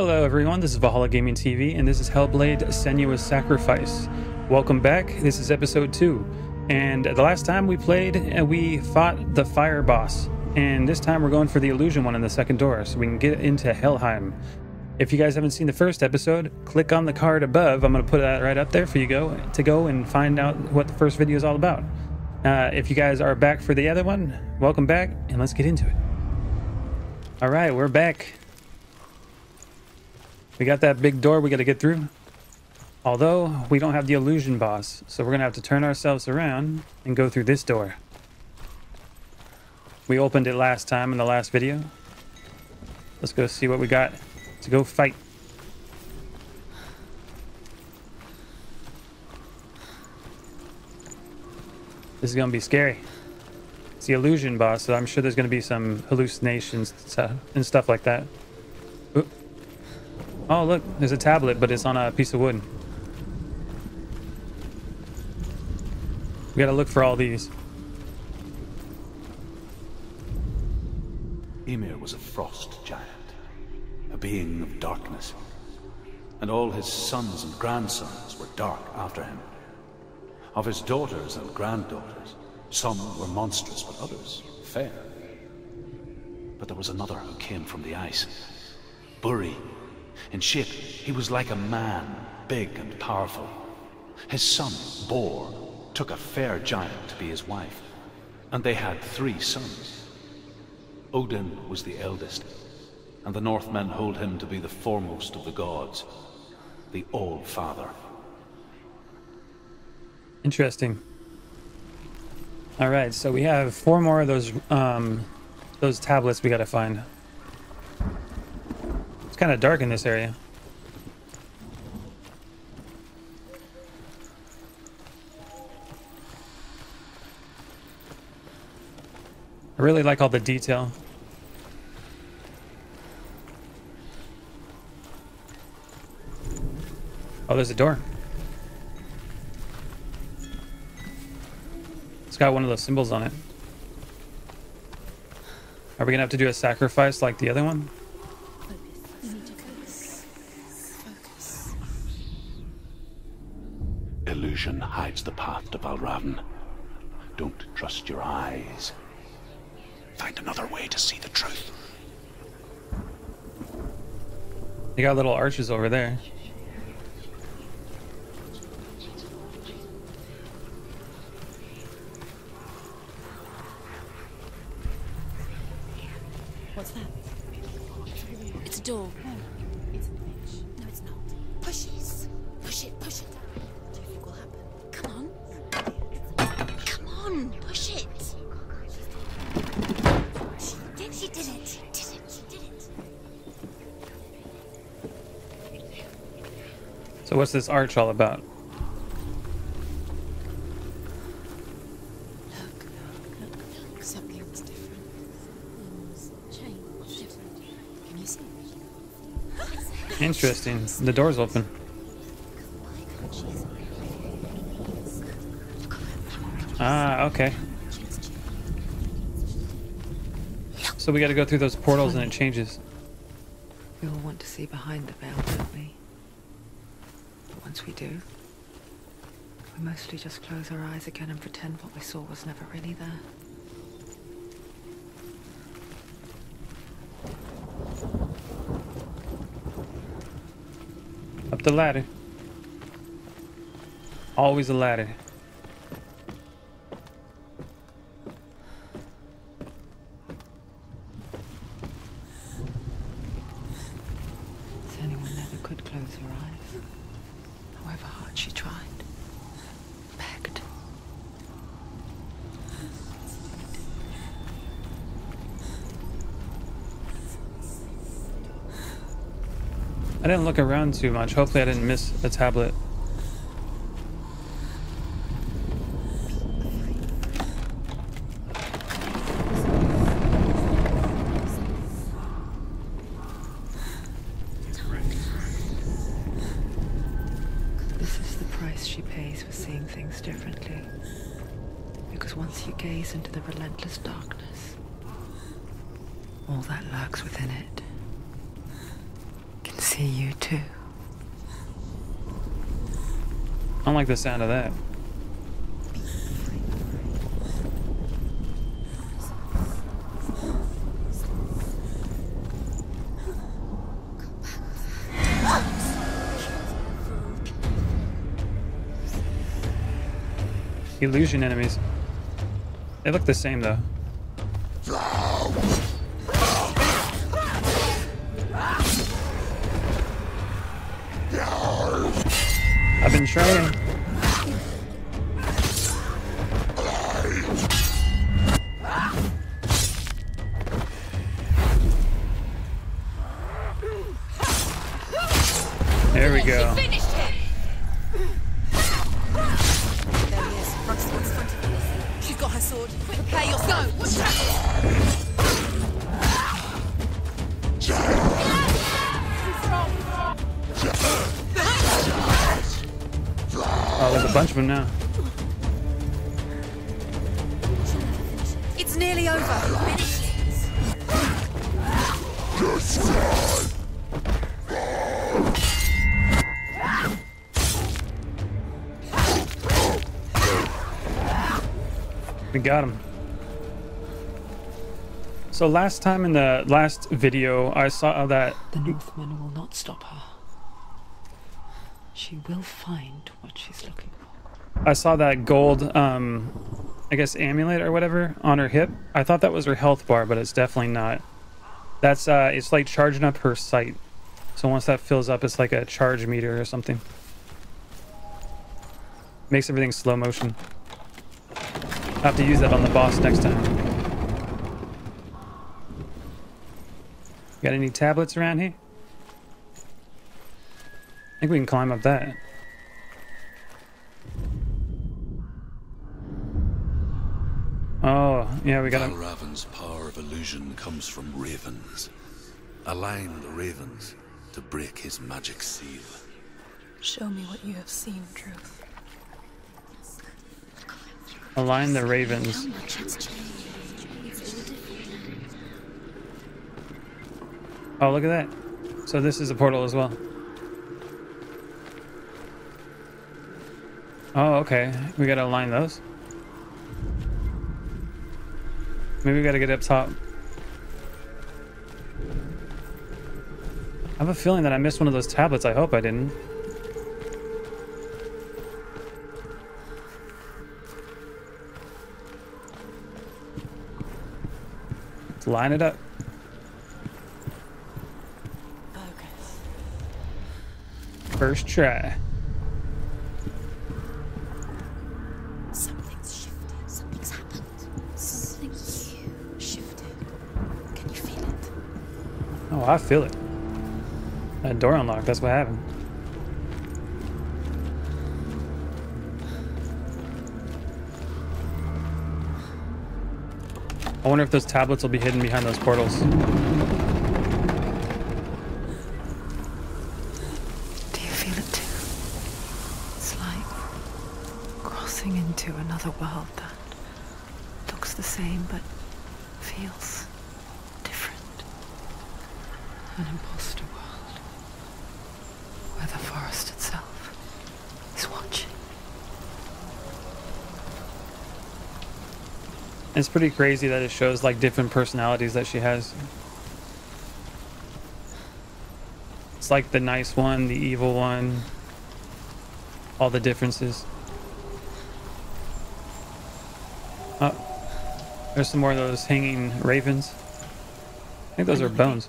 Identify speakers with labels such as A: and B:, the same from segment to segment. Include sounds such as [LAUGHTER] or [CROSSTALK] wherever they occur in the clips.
A: Hello everyone, this is Valhalla Gaming TV and this is Hellblade Senua's Sacrifice. Welcome back, this is episode 2. And the last time we played, uh, we fought the fire boss. And this time we're going for the illusion one in the second door so we can get into Helheim. If you guys haven't seen the first episode, click on the card above. I'm going to put that right up there for you go to go and find out what the first video is all about. Uh, if you guys are back for the other one, welcome back and let's get into it. All right, we're back. We got that big door we got to get through. Although we don't have the illusion boss, so we're going to have to turn ourselves around and go through this door. We opened it last time in the last video. Let's go see what we got to go fight. This is going to be scary. It's the illusion boss, so I'm sure there's going to be some hallucinations and stuff like that. Oh, look, there's a tablet, but it's on a piece of wood. We gotta look for all these.
B: Ymir was a frost giant, a being of darkness, and all his sons and grandsons were dark after him. Of his daughters and granddaughters, some were monstrous, but others fair. But there was another who came from the ice, Buri. In shape, he was like a man, big and powerful. His son, Bor, took a fair giant to be his wife, and they had three sons. Odin was the eldest, and the Northmen hold him to be the foremost of the gods, the All-Father.
A: Interesting. All right, so we have four more of those um, those tablets we gotta find. Kind of dark in this area. I really like all the detail. Oh, there's a door. It's got one of those symbols on it. Are we gonna have to do a sacrifice like the other one?
B: The path to Valravn. Don't trust your eyes. Find another way to see the truth.
A: You got little arches over there. This arch all about? Interesting. The door's open. Ah, okay. So we got to go through those portals and it changes.
C: We all want to see behind the veil, don't we? But once we do, we mostly just close our eyes again and pretend what we saw was never really there.
A: Up the ladder. Always a ladder.
C: Is anyone there that could close her eyes? However hard she tried. Begged.
A: I didn't look around too much. Hopefully I didn't miss a tablet.
C: This is the price she pays for seeing things differently. Because once you gaze into the relentless darkness, all that lurks within it you too.
A: I don't like the sound of that. Illusion enemies. They look the same though. I've
D: got
A: him. So last time in the last video, I saw that
C: The Northmen will not stop her. She will find what she's looking for.
A: I saw that gold, um, I guess amulet or whatever on her hip. I thought that was her health bar, but it's definitely not. That's uh, it's like charging up her sight. So once that fills up, it's like a charge meter or something. Makes everything slow motion. I have to use that on the boss next time. Got any tablets around here? I think we can climb up that. Oh, yeah, we gotta.
B: Valravn's power of illusion comes from ravens. Align the ravens to break his magic seal.
D: Show me what you have seen, Truth.
A: Align the ravens. Oh, look at that. So this is a portal as well. Oh, okay. We gotta align those. Maybe we gotta get up top. I have a feeling that I missed one of those tablets. I hope I didn't. Line it up.
D: Focus.
A: First try.
D: Something's shifted. Something's happened. Something you shifted. Can you feel it?
A: Oh, I feel it. That door unlocked. That's what happened. I wonder if those tablets will be hidden behind those portals.
C: Do you feel it too? It's like crossing into another world that looks the same but feels different. An imposter world where the forest itself is watching.
A: It's pretty crazy that it shows like different personalities that she has. It's like the nice one, the evil one, all the differences. Oh, there's some more of those hanging ravens. I think those are bones.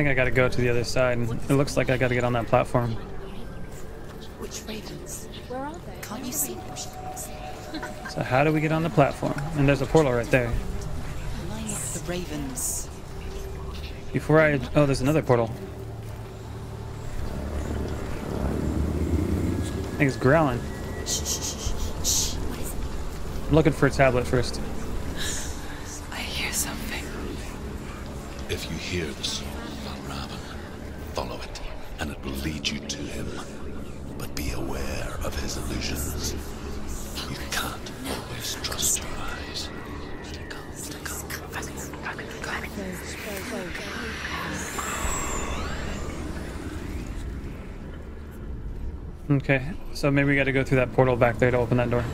A: think I gotta go to the other side. It looks like I gotta get on that platform.
D: Which ravens? Where are they? Can't you see them?
A: So how do we get on the platform? And there's a portal right there.
E: The ravens.
A: Before I... Oh, there's another portal. I think it's growling. I'm looking for a tablet first. I hear something.
F: If you hear the song and it will lead you to him. But be aware of his illusions. You can't always trust your eyes.
A: Okay, so maybe we got to go through that portal back there to open that door.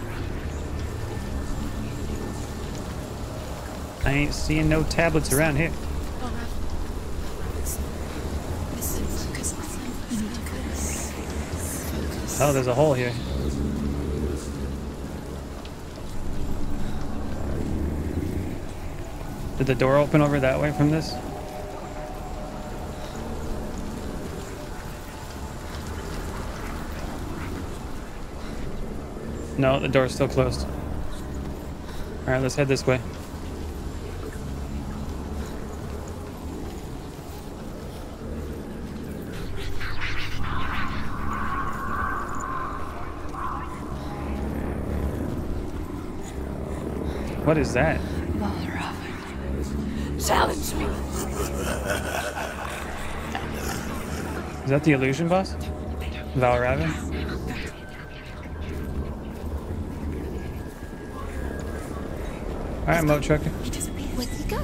A: I ain't seeing no tablets around here. Oh, there's a hole here. Did the door open over that way from this? No, the door's still closed. Alright, let's head this way. What is that?
G: Silence me.
A: Is that the illusion boss? Valravn? Alright, Mo Trucker.
D: Where did he go?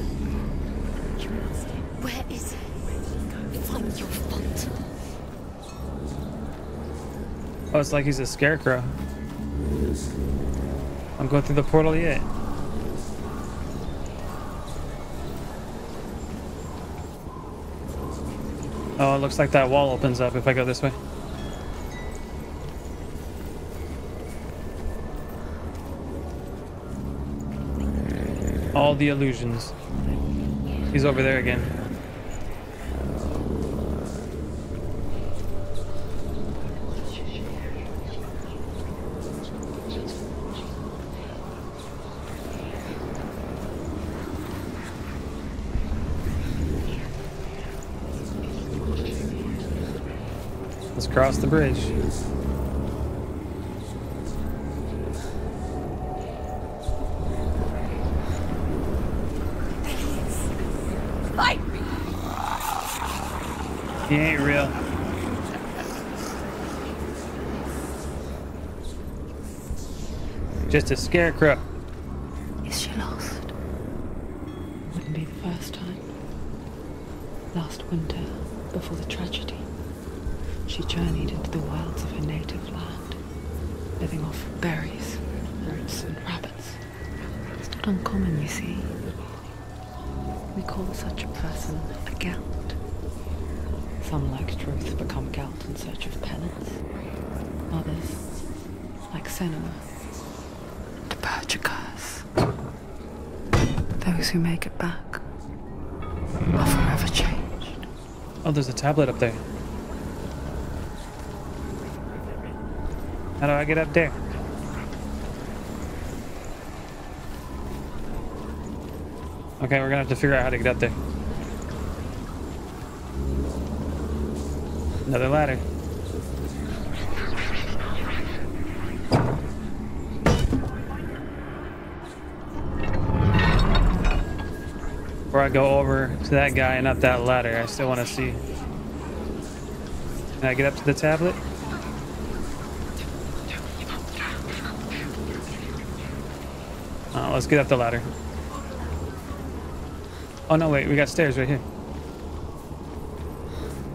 D: Where is he? It's not your fault.
A: Oh, it's like he's a scarecrow. I'm going through the portal yet. Looks like that wall opens up if I go this way. All the illusions. He's over there again. Cross the bridge.
G: Fight me.
A: He ain't real. Just a scarecrow.
C: Is she lost? Wouldn't be the first time. Last winter, before the tragedy, she journeyed into the wilds of her native land, living off berries, roots, and rabbits. It's not uncommon, you see. We call such a person a Gelt. Some, like Druth, become Gelt in search of penance. Others, like Senua, to purge a curse. Those who make it back are forever changed.
A: Oh, there's a tablet up there. How do I get up there? Okay, we're gonna have to figure out how to get up there. Another ladder. Before I go over to that guy and up that ladder, I still want to see. Can I get up to the tablet? Uh, let's get up the ladder. Oh no, wait, we got stairs right here.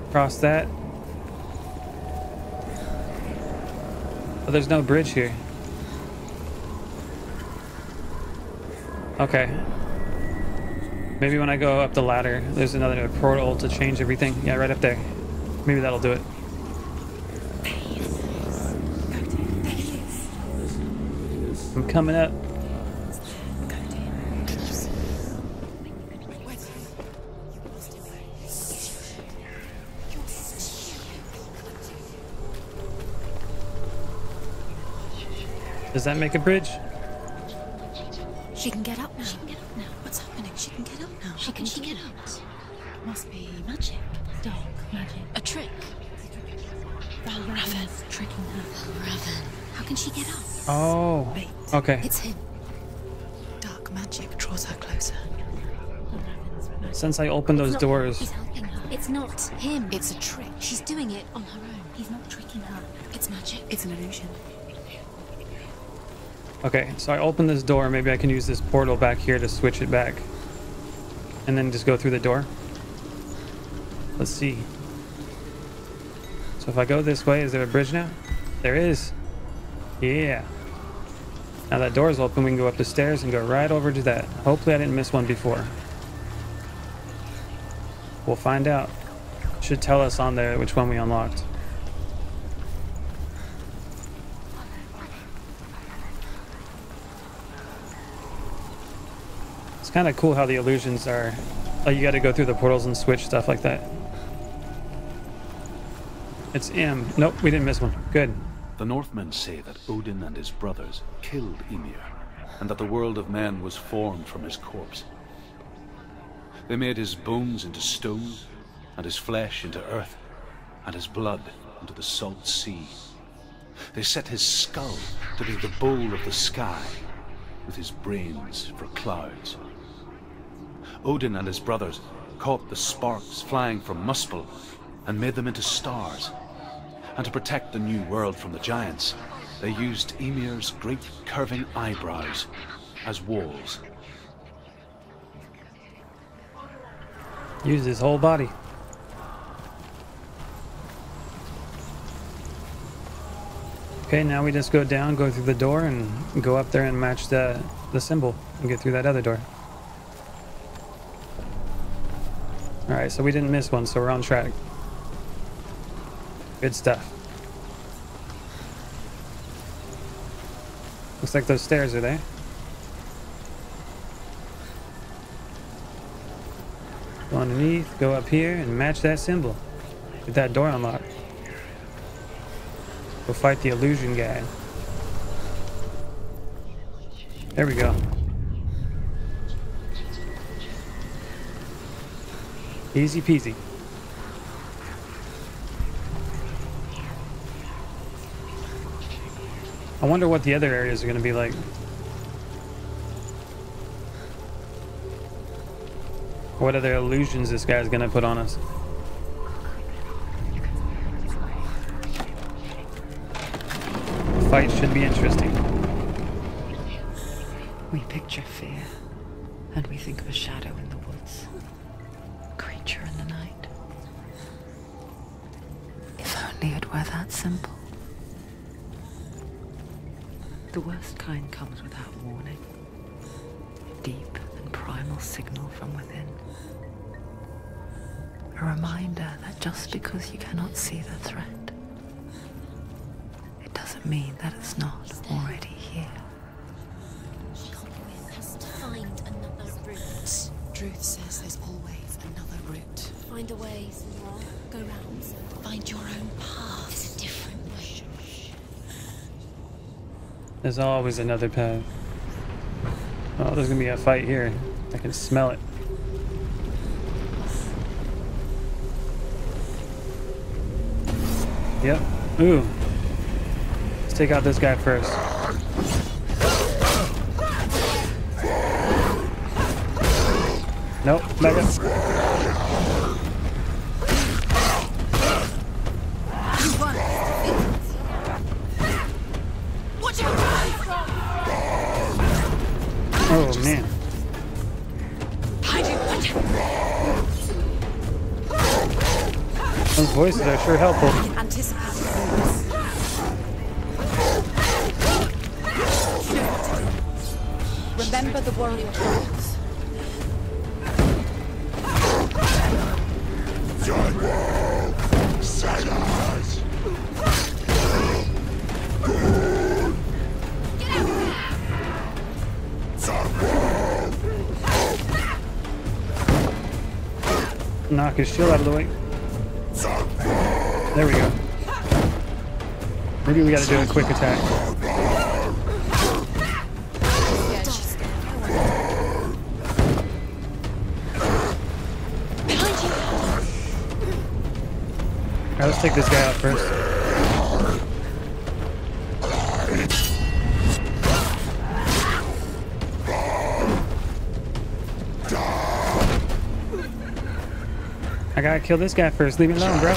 A: Cross that. Oh, there's no bridge here. Okay. Maybe when I go up the ladder, there's another portal to change everything. Yeah, right up there. Maybe that'll do it. I'm coming up. Does that make a bridge?
D: She can get up Raven. Tricking her. Raven. How can she get up?
A: Oh.
G: Wait.
A: Okay.
D: It's him.
G: Dark magic draws her closer.
A: Since I opened those
D: It's not-
A: doors,
D: He's helping her. It's not him.
E: It's a trick.
D: She's doing it on her own. He's not tricking her. It's magic.
E: It's an illusion.
A: Okay, so I open this door. Maybe I can use this portal back here to switch it back. And then just go through the door. Let's see. So if I go this way, is there a bridge now? There is. Yeah. Now that door's open, we can go up the stairs and go right over to that. Hopefully I didn't miss one before. We'll find out. Should tell us on there which one we unlocked. It's kind of cool how the illusions are. Like you got to go through the portals and switch stuff like that. It's M. Nope, we didn't miss one. Good.
B: The Northmen say that Odin and his brothers killed Ymir, and that the world of men was formed from his corpse. They made his bones into stone, and his flesh into earth, and his blood into the salt sea. They set his skull to be the bowl of the sky, with his brains for clouds. Odin and his brothers caught the sparks flying from Muspel and made them into stars. And to protect the new world from the giants, they used Ymir's great curving eyebrows as walls.
A: Use his whole body. Okay, now we just go down, go through the door, and go up there and match the, the symbol and get through that other door. Alright, so we didn't miss one, so we're on track. Good stuff. Looks like those stairs are there. Go underneath, go up here, and match that symbol. Get that door unlocked. Go fight the illusion guy. There we go. Easy peasy. I wonder what the other areas are going to be like. What other illusions this guy's going to put on us? The fight should be interesting.
C: We picture fear, and we think of a shadow in the woods, creature in the night. If only it were that simple. The worst kind comes without warning. Deep and primal signal from within. A reminder that just because you cannot see the threat, it doesn't mean that it's not already here.
D: Godwyn has to find another route.
E: Druth says there's always another route.
D: Find a way, Senua. Go round.
E: Find your own path.
D: There's a different way.
A: There's always another path. Oh, there's gonna be a fight here. I can smell it. Yep. Ooh. Let's take out this guy first. Nope, up. Oh man.
E: Hide it! Watch out!
A: Those voices are sure helpful.
E: Remember the warrior
A: Knock his shield out of the way. There we go. Maybe we gotta do a quick attack. Alright, let's take this guy out first. Gotta kill this guy first. Leave me alone, bro.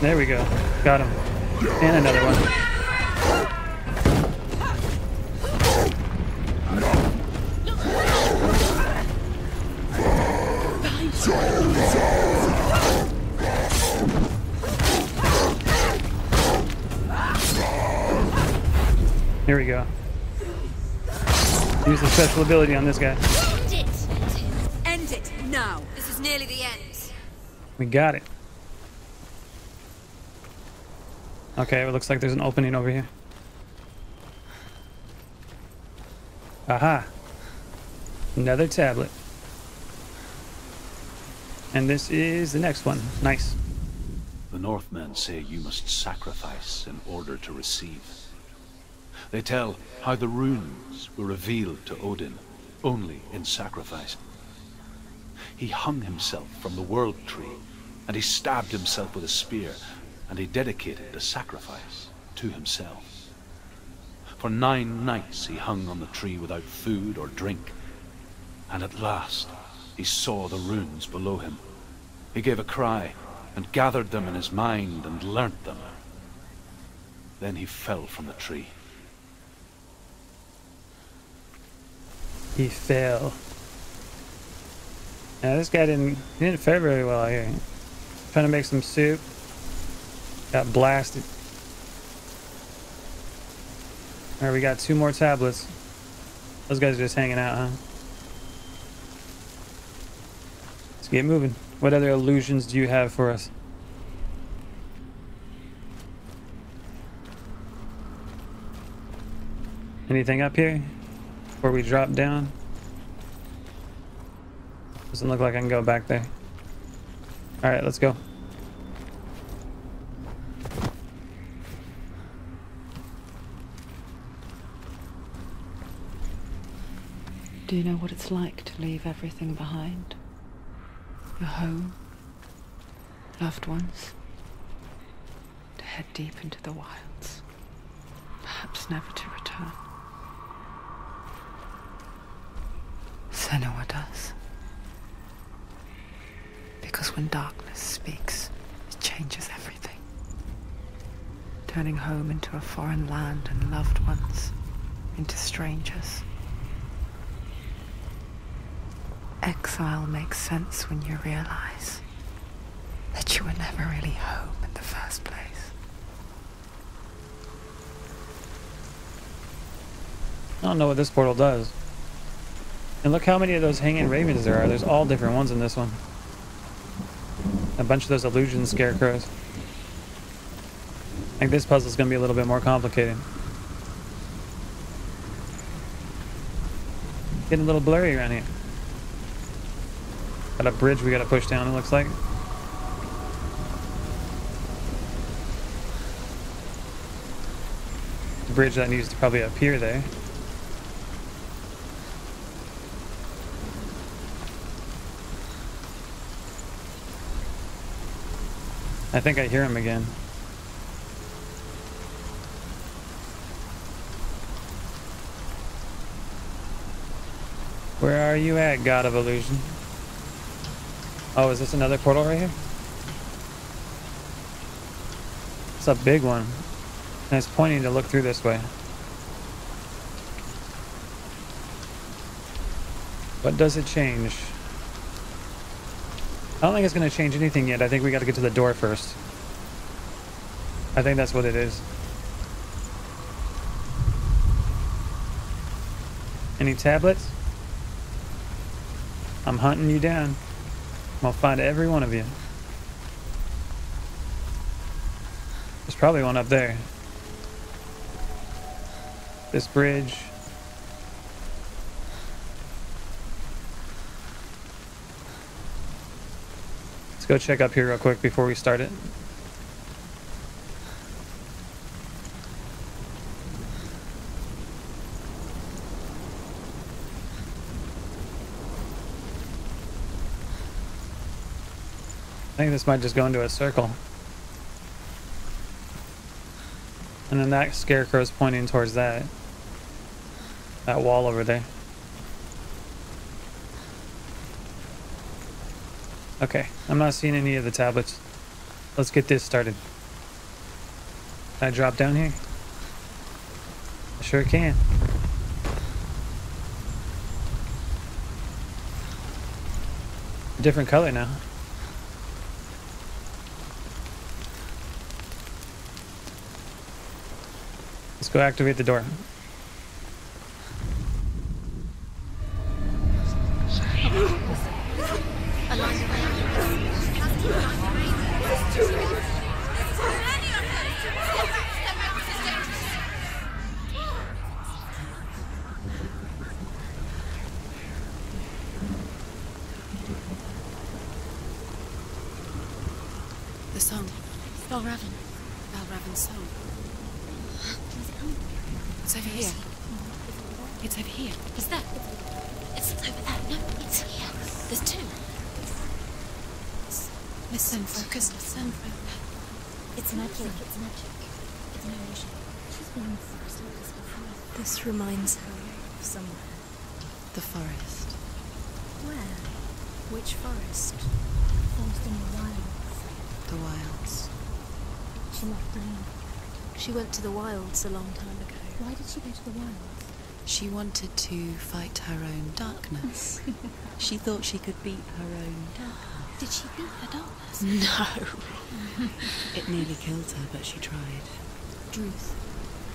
A: There we go. Got him. And another one. We go. Use the special ability on this guy.
D: End it.
E: End it now.
D: This is nearly the end.
A: We got it. Okay, it looks like there's an opening over here. Aha. Another tablet. And this is the next one. Nice.
B: The Northmen say you must sacrifice in order to receive. They tell how the runes were revealed to Odin only in sacrifice. He hung himself from the world tree, and he stabbed himself with a spear, and he dedicated the sacrifice to himself. For nine nights he hung on the tree without food or drink, and at last he saw the runes below him. He gave a cry and gathered them in his mind and learnt them. Then he fell from the tree.
A: He fell. Now this guy didn't he didn't fare very well here. Trying to make some soup. Got blasted. Alright, we got two more tablets. Those guys are just hanging out, huh? Let's get moving. What other illusions do you have for us? Anything up here? Before we drop down? Doesn't look like I can go back there. Alright, let's go.
C: Do you know what it's like to leave everything behind? Your home, loved ones, to head deep into the wilds, perhaps never to return. Senua does. Because when darkness speaks, it changes everything. Turning home into a foreign land and loved ones into strangers. Exile makes sense when you realize that you were never really home in the first place.
A: I don't know what this portal does. And look how many of those hanging ravens there are. There's all different ones in this one. A bunch of those illusion scarecrows. I think this puzzle's gonna be a little bit more complicated. Getting a little blurry around here. Got a bridge we gotta push down, it looks like. The bridge that needs to probably appear there. I think I hear him again. Where are you at, God of Illusion? Oh, is this another portal right here? It's a big one. And it's pointing to look through this way. What does it change? I don't think it's going to change anything yet. I think we got to get to the door first. I think that's what it is. Any tablets? I'm hunting you down. I'll find every one of you. There's probably one up there. This bridge. Let's go check up here real quick before we start it. I think this might just go into a circle. And then that scarecrow's pointing towards that. That wall over there. Okay, I'm not seeing any of the tablets. Let's get this started. Can I drop down here? I sure can. Different color now. Let's go activate the door.
D: The song. Valravn. Valravn's song. It's over here. It's over here. Is that? It's over there. No, it's here. There's two. Listen, focus, listen.
H: It's magic. It's magic. It's an illusion. She's been in the forest like this before. This reminds her of somewhere.
D: The forest.
H: Where? Which forest? Forest in the wilds.
D: The wilds.
H: She. She went to the wilds a long time ago. Why did she go to the wilds?
D: She wanted to fight her own darkness. [LAUGHS] she thought she could beat her own darkness.
H: Did she beat her darkness? [LAUGHS]
D: No. [LAUGHS] it nearly killed her, but she tried.
H: Druth.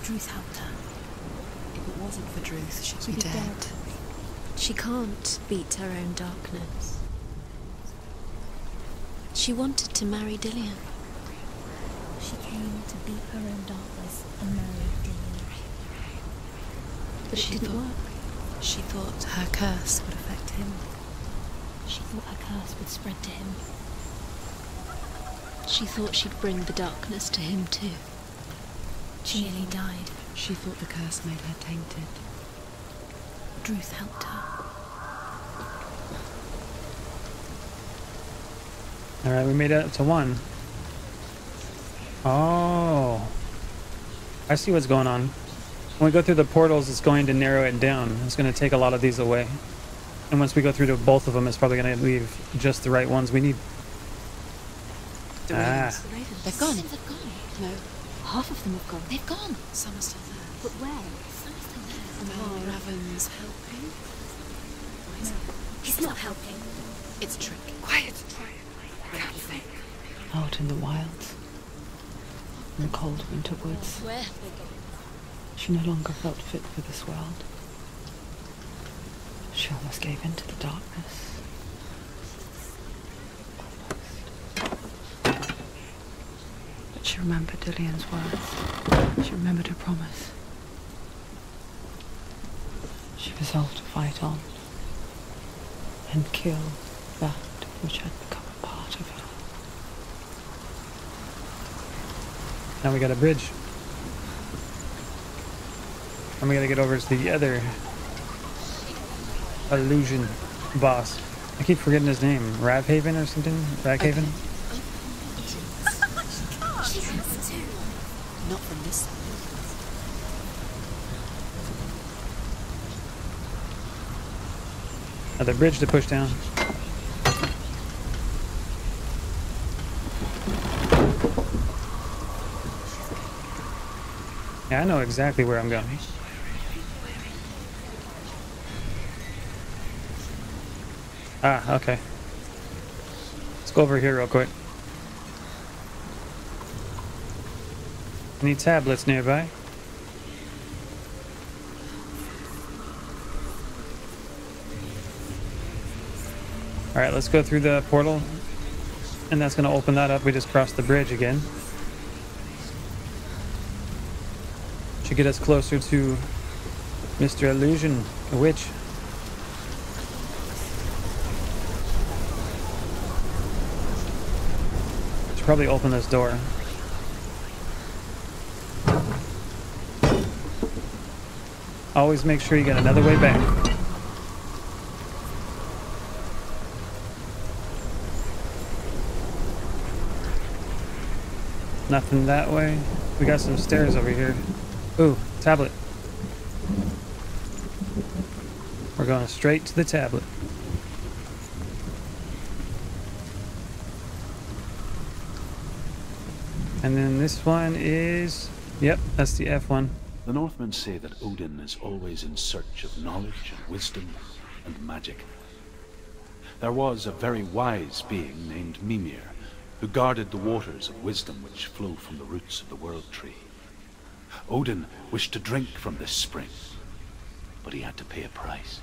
H: Druth helped her.
D: If it wasn't for Druth, she'd,
H: She'd
D: be
H: be
D: dead.
H: dead. She can't beat her own darkness. She wanted to marry Dillion. She came to beat her own darkness and marry Dillion. But
D: She
H: it didn't
D: thought-
H: work.
D: She thought her curse would affect him.
H: She thought her curse would spread to him. She thought she'd bring the darkness to him too. She nearly died.
D: She thought the curse made her tainted.
H: Druth helped her.
A: Alright, we made it up to one. Oh. I see what's going on. When we go through the portals, it's going to narrow it down. It's going to take a lot of these away. And once we go through to both of them, it's probably going to leave just the right ones we need.
D: The
A: Ah.
D: ravens. They've gone.
H: They've gone.
D: No,
H: Half of them have gone.
D: they've gone. Some are still there.
H: But where? Some are still there.
D: And now Raven's helping. No.
H: He's not helping.
D: It's a trick. Quiet. Out in the wilds. In the cold winter woods. She no longer felt fit for this world. She almost gave in to the darkness. But she remembered Dillion's words. She remembered her promise. She resolved to fight on and kill that which had become a part of her.
A: Now we got a bridge. And we gotta get over to the other illusion boss. I keep forgetting his name. Ravhaven or something? Raghaven?
H: She.
D: Not from this side.
A: Another bridge to push down. I know exactly where I'm going. Ah, okay. Let's go over here real quick. Any tablets nearby? Alright, let's go through the portal. And that's going to open that up. We just crossed the bridge again. Get us closer to Mr. Illusion, a witch. Should probably open this door. Always make sure you get another way back. Nothing that way. We got some stairs over here. Ooh, tablet. We're going straight to the tablet. And then this one is... Yep, that's the F one.
B: The Northmen say that Odin is always in search of knowledge and wisdom and magic. There was a very wise being named Mimir, who guarded the waters of wisdom which flow from the roots of the World Tree. Odin wished to drink from this spring, but he had to pay a price.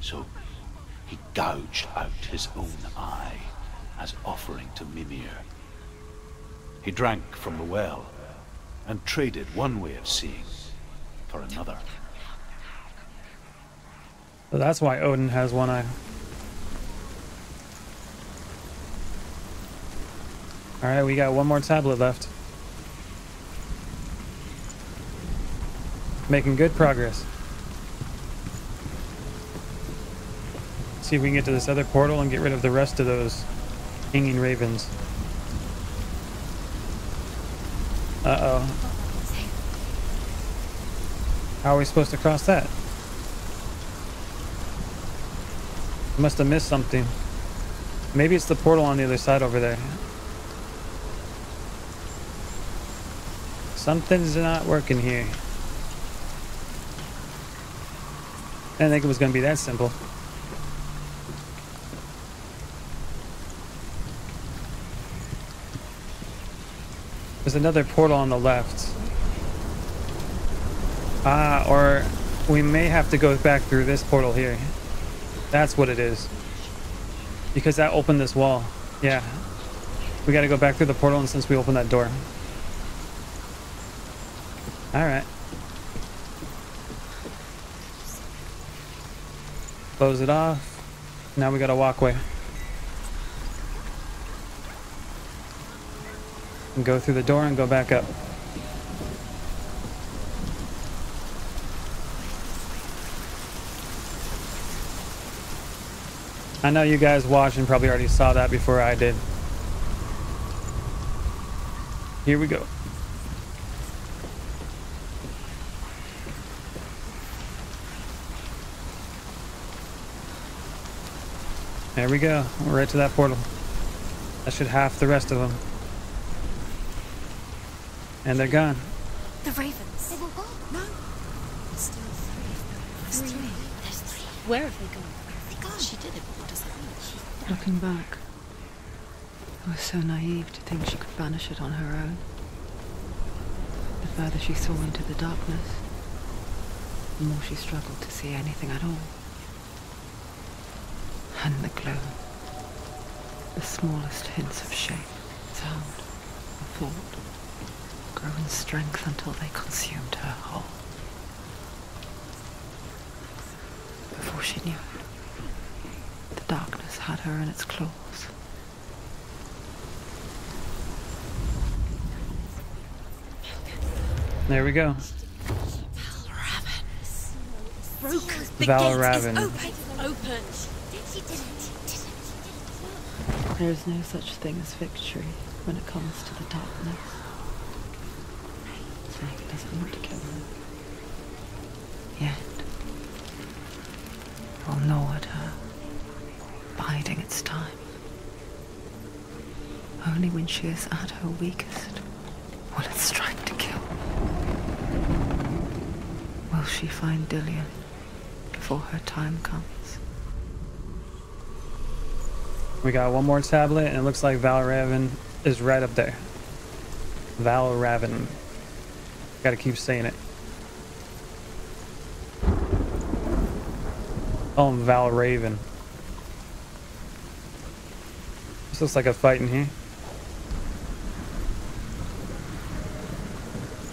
B: So he gouged out his own eye as offering to Mimir. He drank from the well and traded one way of seeing for another.
A: So that's why Odin has one eye. Alright, we got one more tablet left. Making good progress. See if we can get to this other portal and get rid of the rest of those hanging ravens. Uh-oh. How are we supposed to cross that? Must have missed something. Maybe it's the portal on the other side over there. Something's not working here. I didn't think it was going to be that simple. There's another portal on the left. Ah, or we may have to go back through this portal here. That's what it is. Because that opened this wall. Yeah. We gotta go back through the portal and since we opened that door. Alright. Close it off. Now we got a walkway. And go through the door and go back up. I know you guys watching probably already saw that before I did. Here we go. There we go. We're right to that portal. That should half the rest of them. And they're gone.
D: The ravens. They were gone. No. There's still three. There's three. There's three. Where have they gone? Where have they gone? She did it, but what does that mean? She
C: Looking back, I was so naive to think she could banish it on her own. The further she saw into the darkness, the more she struggled to see anything at all. And the gloom, the smallest hints of shape, sound, or thought, grew in strength until they consumed her whole. Before she knew it, the darkness had her in its claws.
A: There we go.
D: broke. The
A: Valravn.
D: gate is open. Open. She did it. She did it.
C: There is no such thing as victory when it comes to the darkness. Snake doesn't want to kill her. Yet, it will gnaw at her, biding its time. Only when she is at her weakest will it strike to kill. Will she find Dillion before her time comes?
A: We got one more tablet, and it looks like Valravn is right up there. Valravn. Gotta keep saying it. Oh, Valravn. This looks like a fight in here.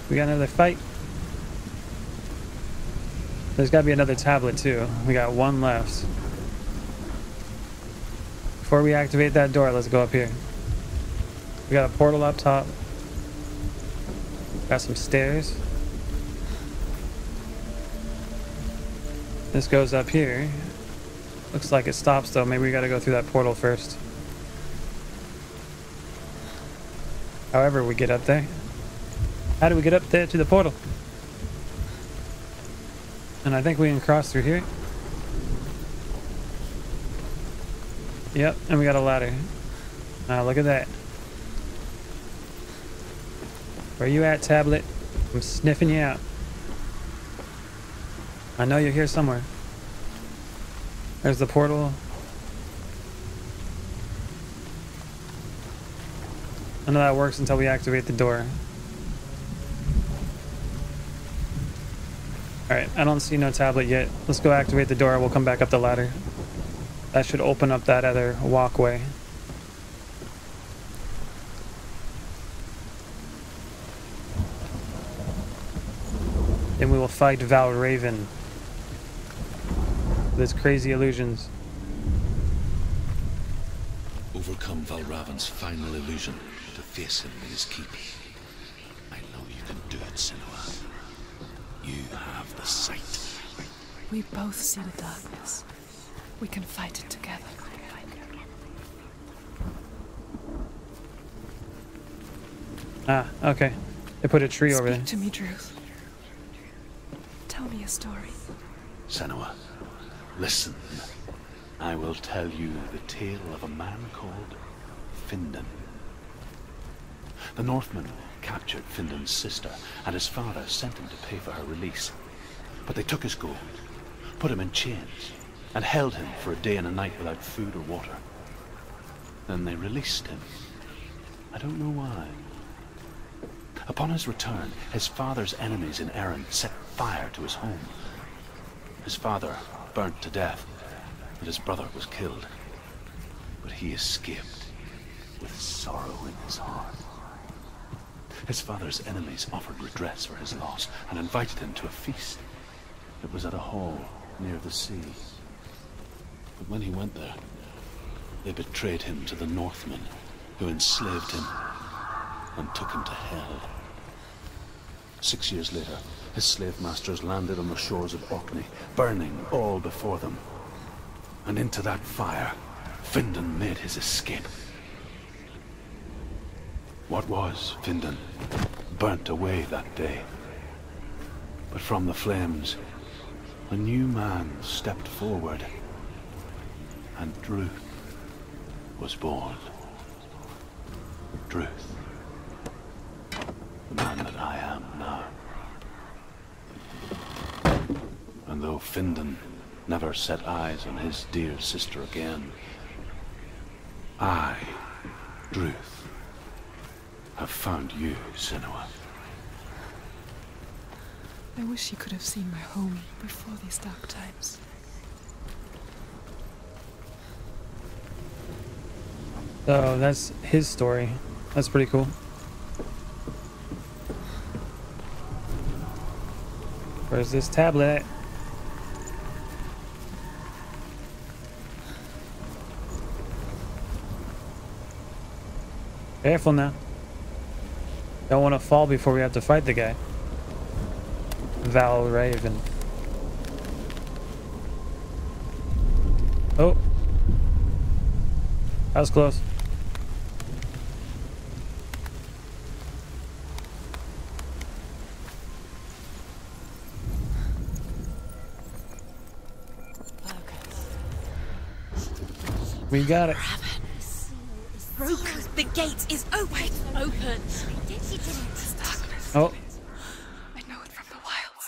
A: We got another fight. There's gotta be another tablet too. We got one left. Before we activate that door, let's go up here. We got a portal up top. Got some stairs. This goes up here. Looks like it stops though. Maybe we gotta go through that portal first. However, we get up there. How do we get up there to the portal? And I think we can cross through here. Yep, and we got a ladder. Ah, look at that. Where you at, tablet? I'm sniffing you out. I know you're here somewhere. There's the portal. I know that works until we activate the door. Alright, I don't see no tablet yet. Let's go activate the door. We'll come back up the ladder. That should open up that other walkway. Then we will fight Valravn. With his crazy illusions.
F: Overcome Valravn's final illusion to face him in his keep. I know you can do it, Senua. You have the sight.
C: We both see the darkness. We can fight it together.
A: Ah, okay. They put a tree over there.
C: Speak to me, Druth. Tell me a story.
B: Senua, listen. I will tell you the tale of a man called Findan. The Northmen captured Findan's sister, and his father sent him to pay for her release. But they took his gold, put him in chains, and held him for a day and a night without food or water. Then they released him. I don't know why. Upon his return, his father's enemies in Erin set fire to his home. His father burnt to death, and his brother was killed. But he escaped with sorrow in his heart. His father's enemies offered redress for his loss and invited him to a feast. It was at a hall near the sea. But when he went there, they betrayed him to the Northmen, who enslaved him and took him to hell. Six years later, his slave masters landed on the shores of Orkney, burning all before them. And into that fire, Findan made his escape. What was Findan burnt away that day. But from the flames, a new man stepped forward, and Druth was born. Druth. The man that I am now. And though Findan never set eyes on his dear sister again, I, Druth, have found you, Senua.
C: I wish you could have seen my home before these dark times.
A: So that's his story. That's pretty cool. Where's this tablet? Careful now. Don't want to fall before we have to fight the guy. Valravn. Oh. That was close. We got it.
E: Broken. The gate is open. Open.
A: Oh,
C: I know it from the wilds.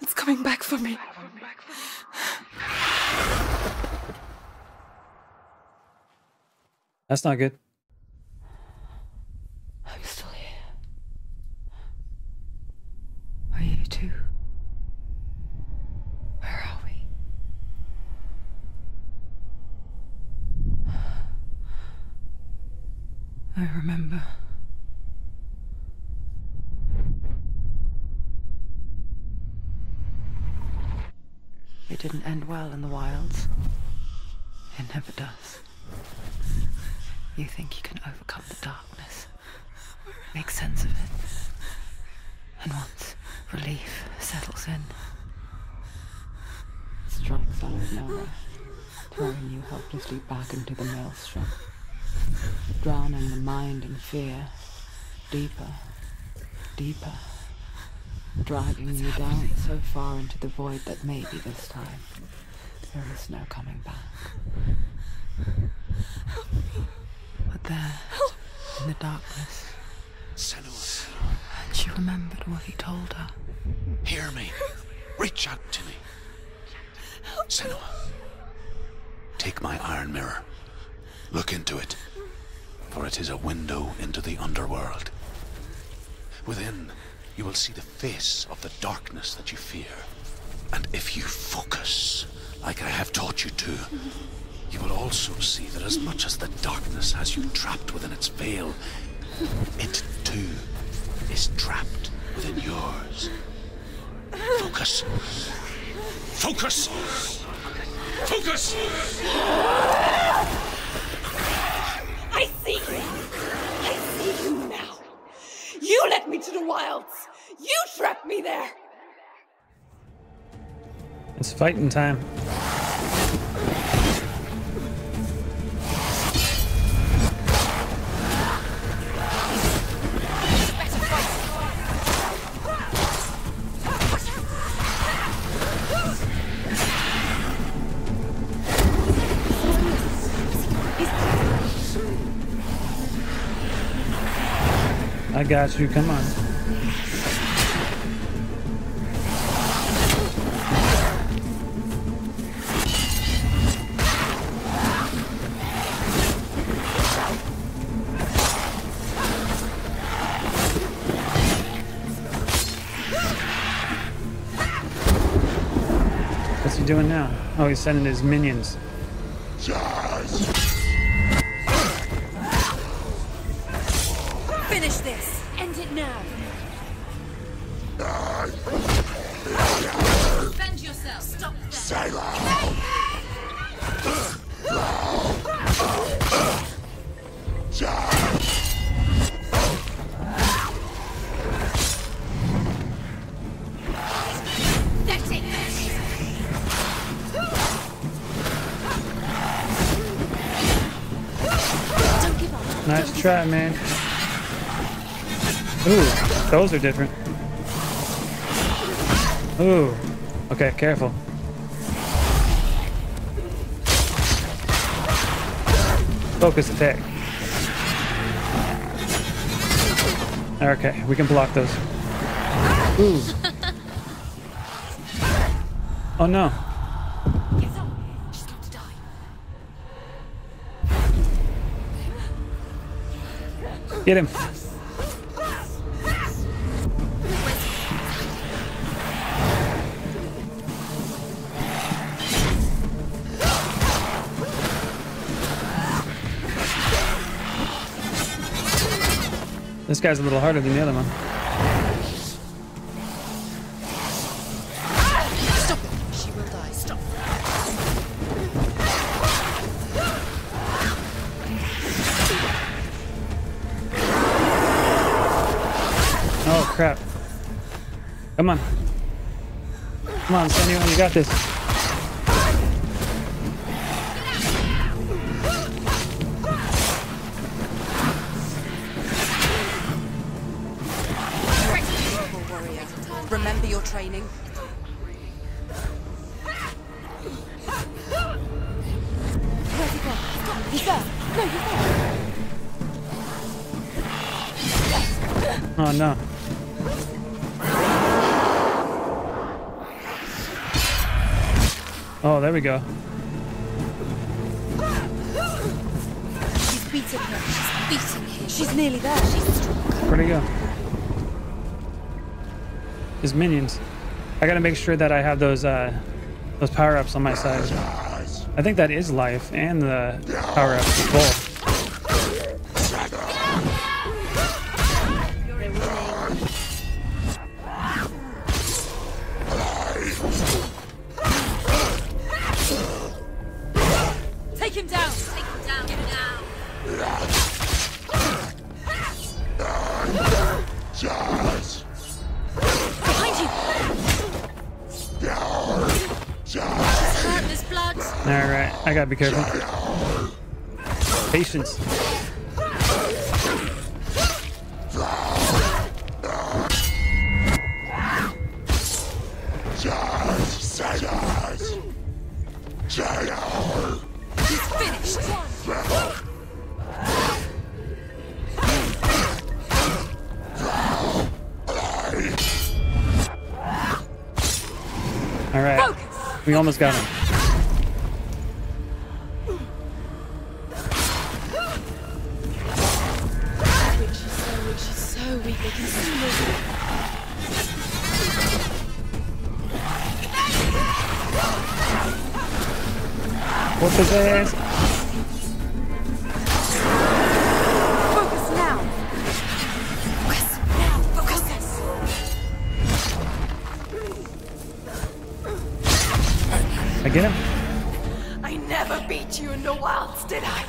C: It's coming back for me.
A: that's not good.
C: I'm still here. Are you too? Where are we? I remember. It didn't end well in the wilds. It never does. You think you can overcome the darkness, make sense of it, and once relief settles in, it strikes out of nowhere, throwing you helplessly back into the maelstrom, drowning the mind in fear, deeper deeper, dragging you down so far into the void that maybe this time. There is no coming back. But there, in the darkness,
B: Senua,
C: she remembered what he told her.
B: hear me. Reach out to me. Senua, take my iron mirror. Look into it, for it is a window into the underworld. Within, you will see the face of the darkness that you fear. And if you focus, like I have taught you to, you will also see that as much as the darkness has you trapped within its veil, it too is trapped within yours. Focus. Focus! Focus!
D: I see you. I see you now. You led me to the wilds. You trapped me there.
A: It's fighting time. I got you. Come on. What's he doing now? Oh, he's sending his minions. Try, man. Ooh, those are different. Ooh. Okay, careful. Focus attack. Okay, we can block those. Ooh. Oh no. Get him. This guy's a little harder than the other one. Come on. Come on, Senua, you got this. We go.
H: She's beating him. She's beating him. She's nearly there. She's strong.
A: Where'd he go? His minions. I gotta make sure that I have those uh those power ups on my side. I think that is life and the power ups both. I gotta be careful. Patience. Alright. We almost got him. His ass.
G: Focus now! Focus now! Focus!
A: I get him.
G: I never beat you in the wilds, did I?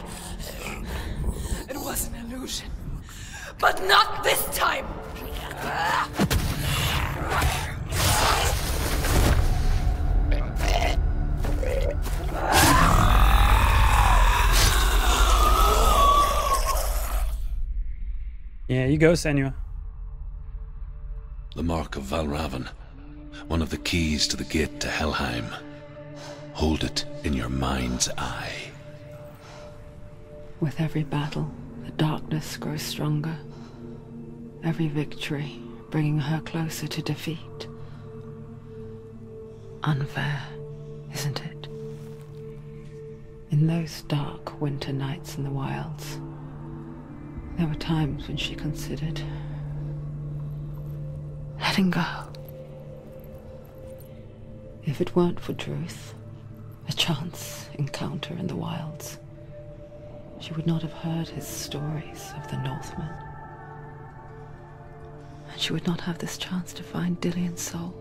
G: It was an illusion. But not this
A: go, Senua.
F: The Mark of Valravn. One of the keys to the gate to Helheim. Hold it in your mind's eye.
C: With every battle, the darkness grows stronger. Every victory bringing her closer to defeat. Unfair, isn't it? In those dark winter nights in the wilds, there were times when she considered letting go. If it weren't for Druth, a chance encounter in the wilds, she would not have heard his stories of the Northmen. And she would not have this chance to find Dillion's soul.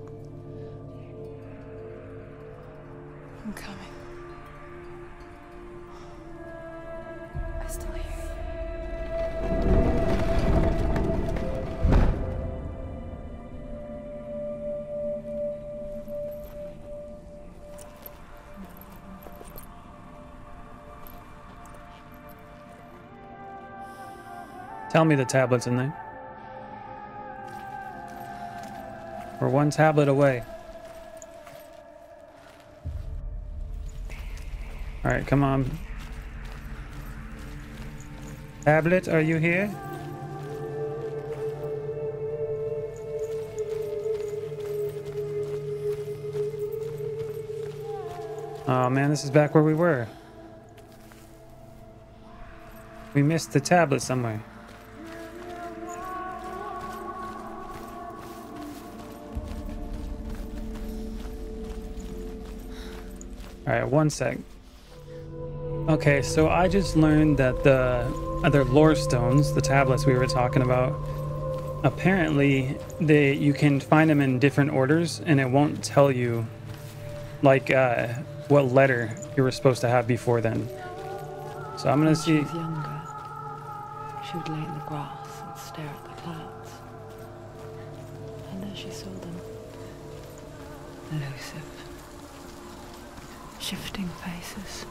G: I'm coming.
A: Tell me the tablet's in there. We're one tablet away. Alright, come on. Tablet, are you here? Oh man, this is back where we were. We missed the tablet somewhere. Alright, one sec. Okay, so I just learned that the other lore stones, the tablets we were talking about, apparently they you can find them in different orders and it won't tell you like uh, what letter you were supposed to have before then. So I'm gonna
C: When she
A: see
C: was younger, she would lay in the grass and stare at Shifting faces.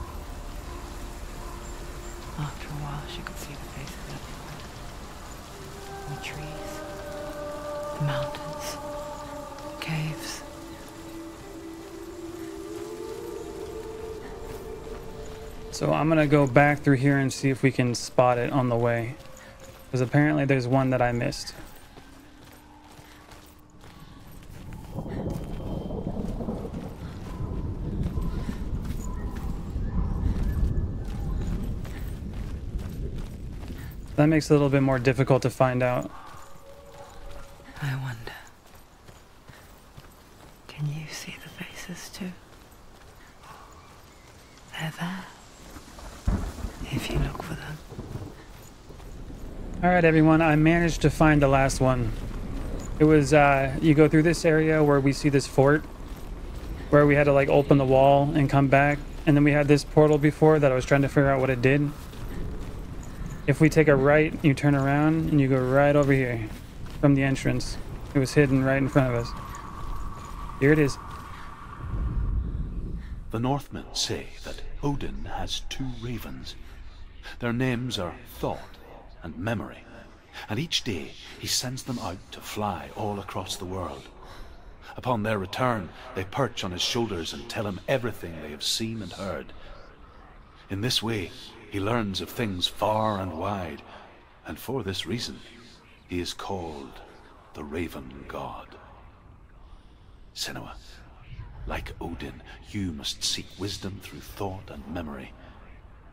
C: After a while, she could see the faces everywhere. The trees, the mountains, the caves.
A: So I'm gonna go back through here and see if we can spot it on the way. Because apparently there's one that I missed. That makes it a little bit more difficult to find out.
C: I wonder. Can you see the faces too? They're there. If you look for them.
A: All right, everyone. I managed to find the last one. It was uh, you go through this area where we see this fort, where we had to like open the wall and come back, and then we had this portal before that I was trying to figure out what it did. If we take a right, you turn around and you go right over here from the entrance. It was hidden right in front of us. Here it is.
B: The Northmen say that Odin has two ravens. Their names are Thought and Memory, and each day he sends them out to fly all across the world. Upon their return, they perch on his shoulders and tell him everything they have seen and heard. In this way, he learns of things far and wide, and for this reason, he is called the Raven God. Senua,
I: Like Odin, you must seek wisdom through thought and memory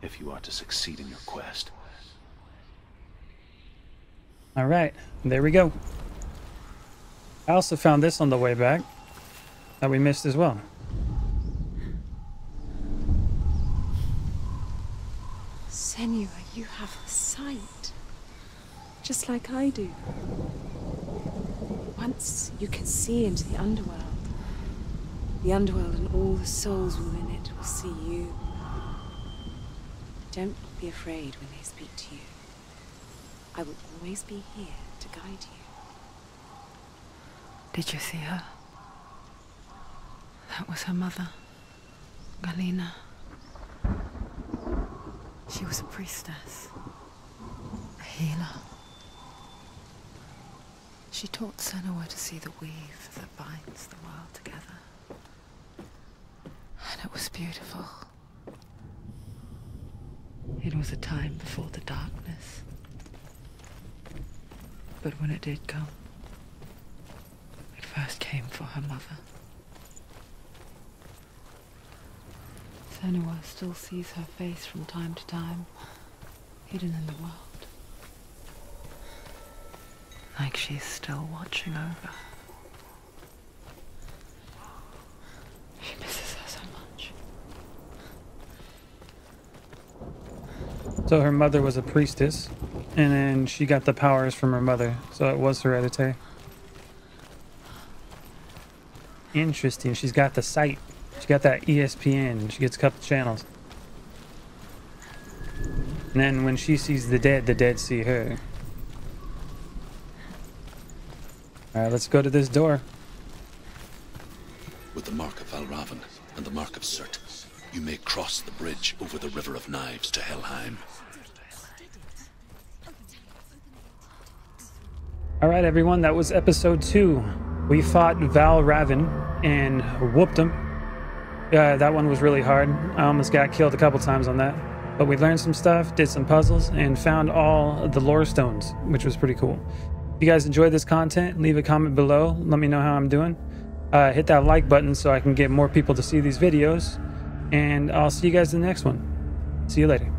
I: if you are to succeed in your quest.
A: All right, there we go. I also found this on the way back that we missed as well.
D: Senua, you have sight. Just like I do. Once you can see into the underworld. The underworld and all the souls within it will see you. Don't be afraid when they speak to you. I will always be here to guide you.
C: Did you see her? That was her mother, Galena. She was a priestess, a healer. She taught Senua to see the weave that binds the world together. And it was beautiful. It was a time before the darkness. But when it did come, it first came for her mother. Senua still sees her face from time to time, hidden in the world. Like she's still watching over. She misses her so much.
A: So her mother was a priestess, and then she got the powers from her mother, so it was hereditary. Interesting. She's got the sight. She got that ESPN. She gets a couple channels. And then when she sees the dead, the dead see her. Alright, let's go to this door.
B: With the mark of Valravn and the mark of Surt, you may cross the bridge over the River of Knives to Helheim.
A: Alright, everyone, that was episode two. We fought Valravn and whooped him. Yeah, that one was really hard. I almost got killed a couple times on that. But we learned some stuff, did some puzzles, and found all the lore stones, which was pretty cool. If you guys enjoyed this content, leave a comment below. Let me know how I'm doing. Uh, hit that like button so I can get more people to see these videos. And I'll see you guys in the next one. See you later.